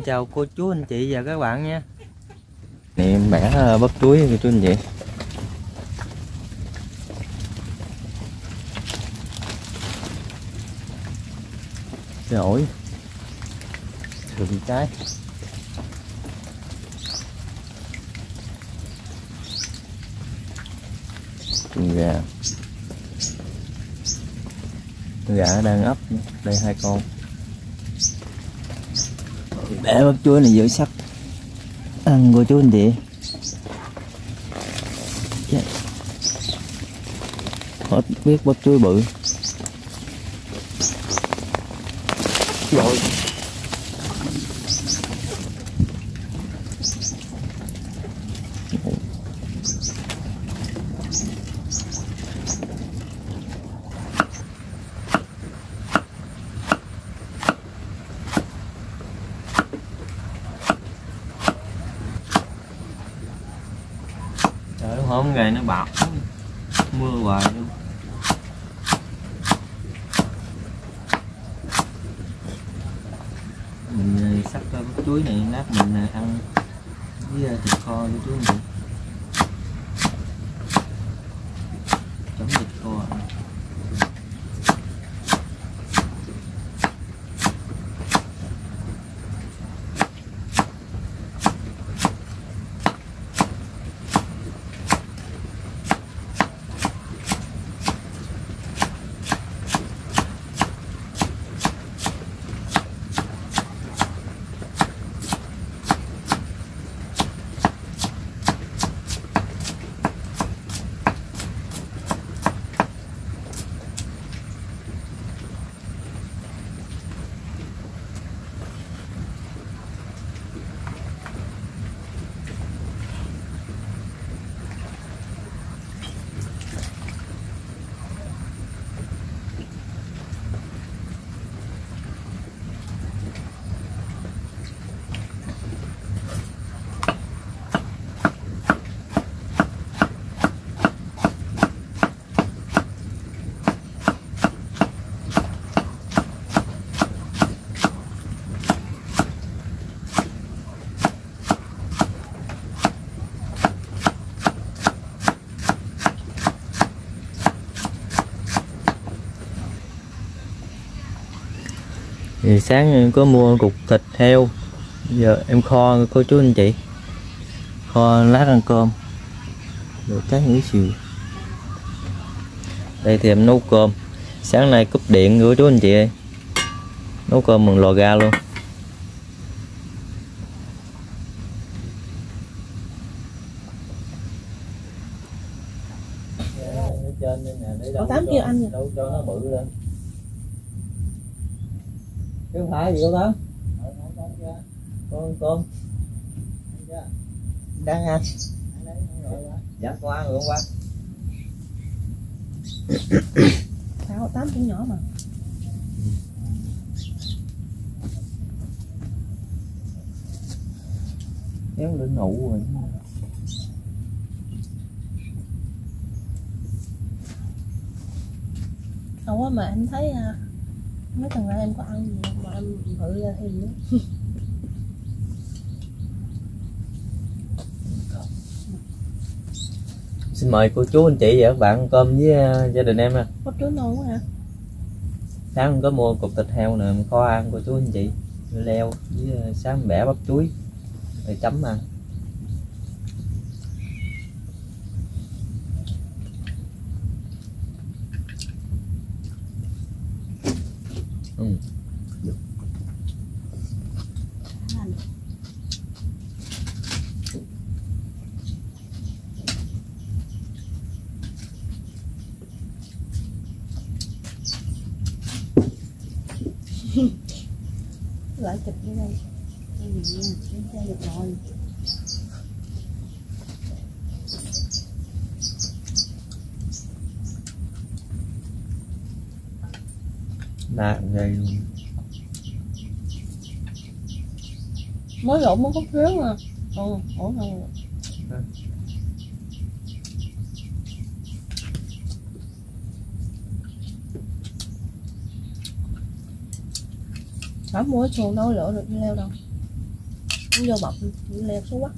Xin chào cô chú, anh chị và các bạn nha. Này em bẻ ờ, bắp chuối cô chú anh chị. Cái ổi Thường trái. Con gà. Con gà đang ấp Đây, hai con để bắp chuối này giữ sắc. Ăn của chú anh chị hết biết bắp chuối bự. Rồi. Trời ngày nó bạc mưa hoài luôn. Mình ờ, sắp sắc bắp chuối này, lát mình ờ, ăn với ờ, thịt kho với chuối này chấm thịt kho ăn thì sáng em có mua cục thịt heo. Giờ em kho cô chú anh chị. Kho lát ăn cơm. Rồi cái nghỉ chiều đây thì em nấu cơm. Sáng nay cúp điện của chú anh chị ơi. Nấu cơm bằng lò ga luôn. Cậu Tám kêu anh rồi. đâu cho nó bự lên chứ không phải gì đâu đó. Con con. Đang ăn. Dạ qua rồi qua Sao Tám cũng nhỏ mà. Kéo lên ngủ rồi. Không á mà em thấy à, mấy tuần nay em có ăn gì không mà em bự ra thì á. xin mời cô chú anh chị và các bạn ăn cơm với ờ, gia đình em nè Bắp chuối non quá hả? sáng có mua cục thịt heo nè kho ăn cô chú anh chị leo với ờ, sáng bẻ bắp chuối rồi chấm ăn ừ. Lại thịt như đây. Cái gì nha, chúng ta được rồi. Nè đây luôn. Mới lộn mới khúc trước mà. Ừ, ổn hơn Tám mua xuồng đâu lựa được leo đâu? Vô bọc leo xuống quá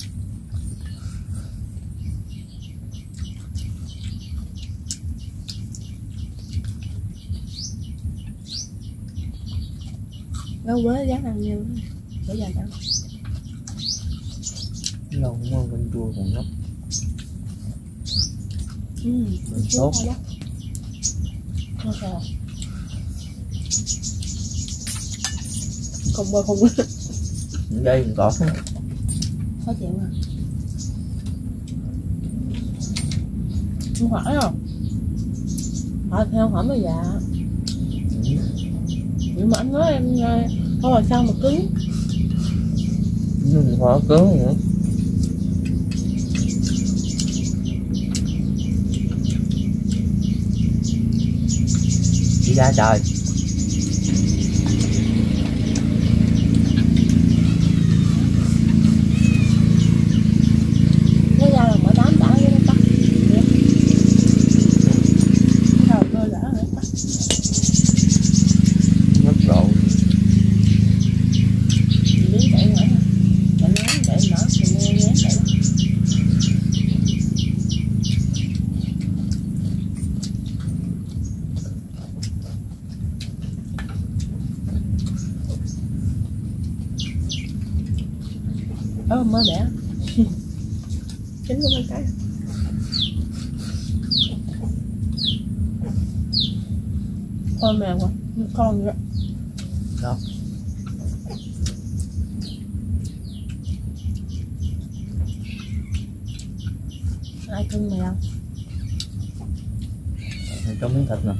Gấu quế giá ăn nhiều. Để giờ ăn lâu mà bên chua còn lắm Ừ, Mình sốt. quá Nó sao? Không bơ không. Đây còn có khó chịu à. Không hỏi không? Hỏi theo hỏi mới dạ nhưng mà anh nói em ờ, không thôi sao mà cứng. Nhưng khó cứng nữa đi ra trời. Ơ mới đẻ Chính của mấy cái. Con mèo quá Con nữa đâu? Ai cưng mèo cho miếng thịt nè.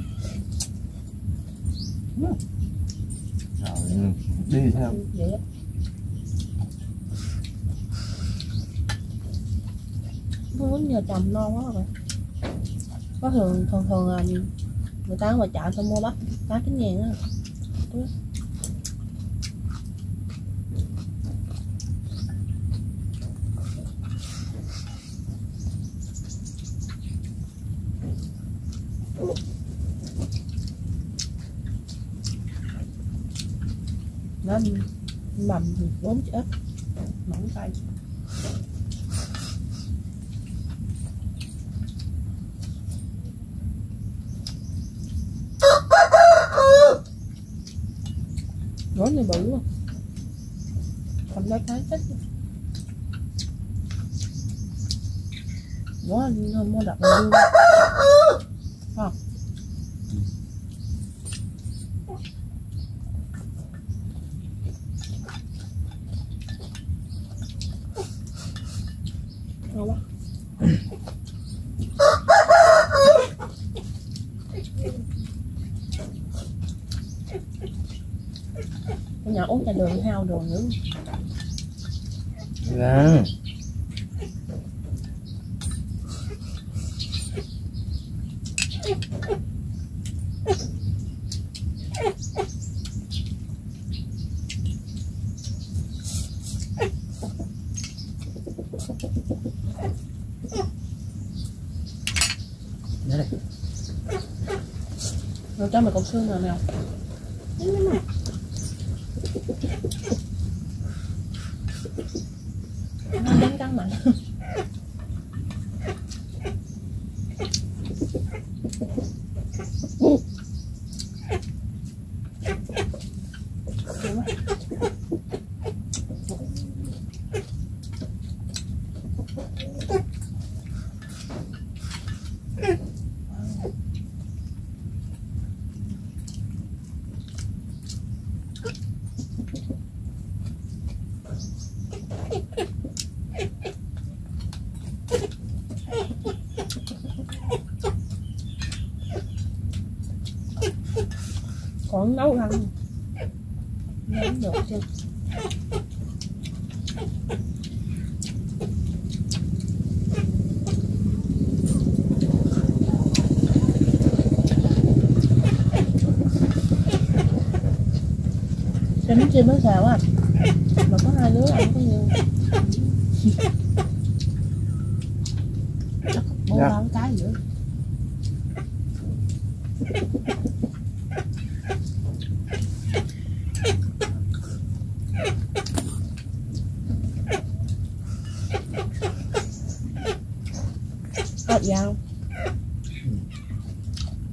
Rồi đi theo. Vậy Không muốn nhờ chồng non quá rồi Có thường thường thường là người ta ngoài chợ xong mua bắp cá chín ngàn á nó mầm bốn chữ ít mỏng tay. Gối này bự luôn không lấy thái chết. Quá mua đặt luôn. Không. Ngon quá. Uống trà đường hao đường nữa. Rồi cho mày cục xương rồi nào Nó đánh cắn mạnh nấu ăn. Nấu được chứ bánh chim bánh xào á Mà có hai đứa ăn có nhiều Chắc bốn Dạ. ba cái nữa dao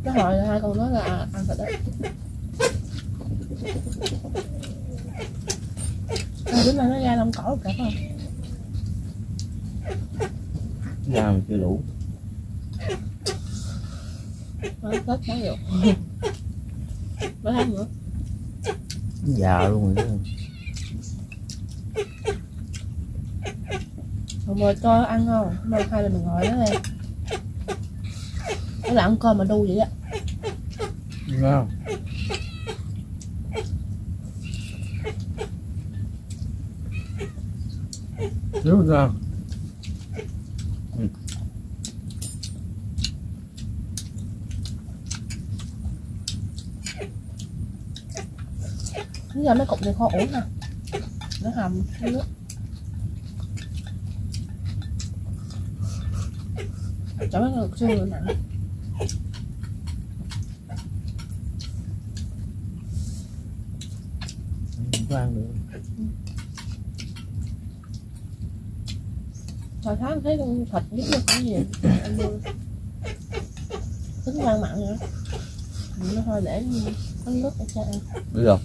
cái hỏi hai con nói là ăn thịt đấy à, đứa này nó ra lông cỏ cả không? Ra mà chưa đủ. Nó tết nó nhiều mấy tháng nữa. Già luôn rồi đó. Mọi người cho ăn không? Mà hai là mình ngồi đó đây Nó là ăn cơm mà đu vậy á Ngon. Đúng rồi. Bây giờ mấy cục này kho ổn nè Nó hầm cái nước Cho mấy cái xương nặng không có ăn được. Hồi tháng thấy con thịt giúp nó cũng gì Ăn vô Tính ăn mặn nữa Mình nó thôi, để có nước để cho ăn Được rồi.